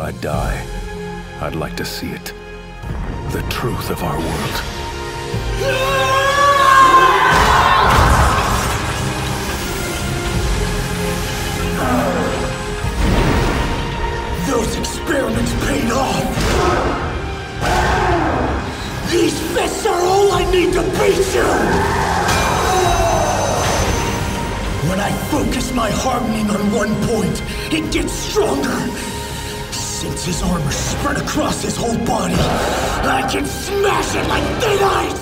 I die, I'd like to see it. The truth of our world. Those experiments paid off! These fists are all I need to beat you! When I focus my hardening on one point, it gets stronger. His armor spread across his whole body, I can smash it like ice!